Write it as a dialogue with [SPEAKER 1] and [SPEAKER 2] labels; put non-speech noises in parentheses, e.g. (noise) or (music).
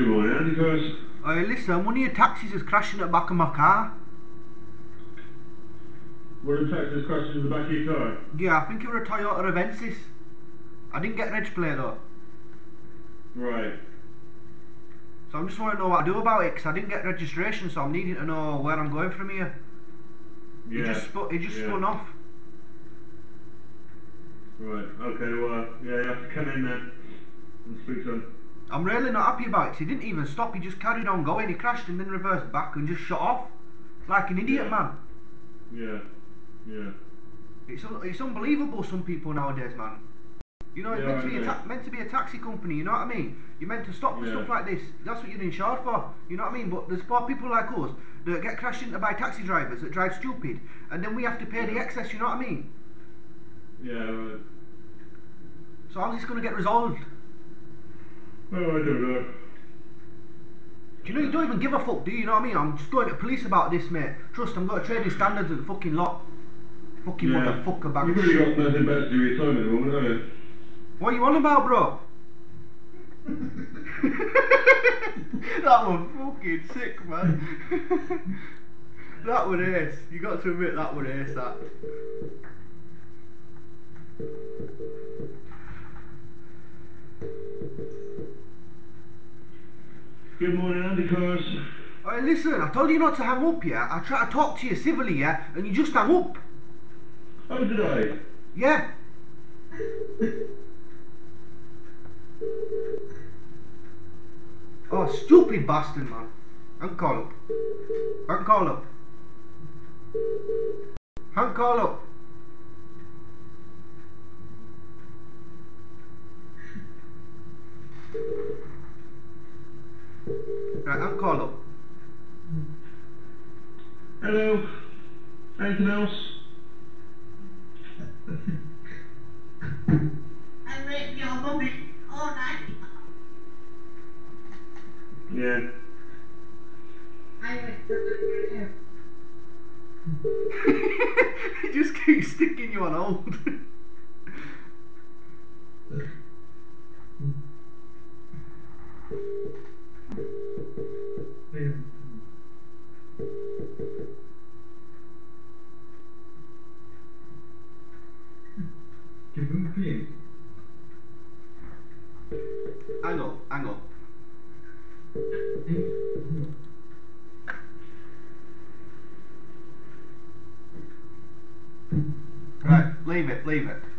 [SPEAKER 1] Andy Cars.
[SPEAKER 2] Hey, listen, one of your taxis is crashing at the back of my car.
[SPEAKER 1] One of the taxis crashed in the back of your car.
[SPEAKER 2] Yeah, I think it was a Toyota Avensis. I didn't get reg plate though.
[SPEAKER 1] Right.
[SPEAKER 2] So I'm just want to know what to do about it because I didn't get registration, so I'm needing to know where I'm going from here.
[SPEAKER 1] Yeah.
[SPEAKER 2] It just it just
[SPEAKER 1] yeah.
[SPEAKER 2] spun off.
[SPEAKER 1] Right. Okay. Well, uh, yeah, you have to come in then and speak to him.
[SPEAKER 2] I'm really not happy about it. He didn't even stop. He just carried on going. He crashed and then reversed back and just shut off like an idiot,
[SPEAKER 1] Yeah.
[SPEAKER 2] man.
[SPEAKER 1] Yeah. Yeah.
[SPEAKER 2] It's un- it's unbelievable. Some people nowadays, man. You know, it's
[SPEAKER 1] Yeah,
[SPEAKER 2] meant to be a meant to be a taxi company. You know what I mean? You're meant to stop for
[SPEAKER 1] Yeah.
[SPEAKER 2] stuff like this. That's what you're insured for. You know what I mean? But there's poor people like us that get crashed into by taxi drivers that drive stupid, and then we have to pay the excess. You know what I mean?
[SPEAKER 1] Yeah. Right.
[SPEAKER 2] So how's this going to get resolved?
[SPEAKER 1] Oh, I don't know.
[SPEAKER 2] Do you know you don't even give a fuck, do you? You know what I mean? I'm just going to police about this, mate. Trust, I'm going to trading standards at the fucking lot. Fucking
[SPEAKER 1] Yeah.
[SPEAKER 2] motherfucker bag
[SPEAKER 1] You've really got nothing better to do with time at the moment, have you?
[SPEAKER 2] What you on about, bro? (laughs) that was fucking sick, man. (laughs) that was ace. You got to admit that was ace. That.
[SPEAKER 1] Good morning, Andy Cars.
[SPEAKER 2] Hey, listen, I told you not to hang up, yeah. I tried to talk to you civilly, yeah, and you just hang up.
[SPEAKER 1] Oh, did I?
[SPEAKER 2] Yeah. Oh, stupid bastard, man. Hang call up. Hang call up. Hang call up. Right, hang call up.
[SPEAKER 1] Hello. Anything else?
[SPEAKER 3] I read your comment all night.
[SPEAKER 1] Yeah.
[SPEAKER 3] I read
[SPEAKER 2] he (laughs) just keeps sticking you on hold. (laughs) (laughs) hang up, hang up. Right, leave it, leave it.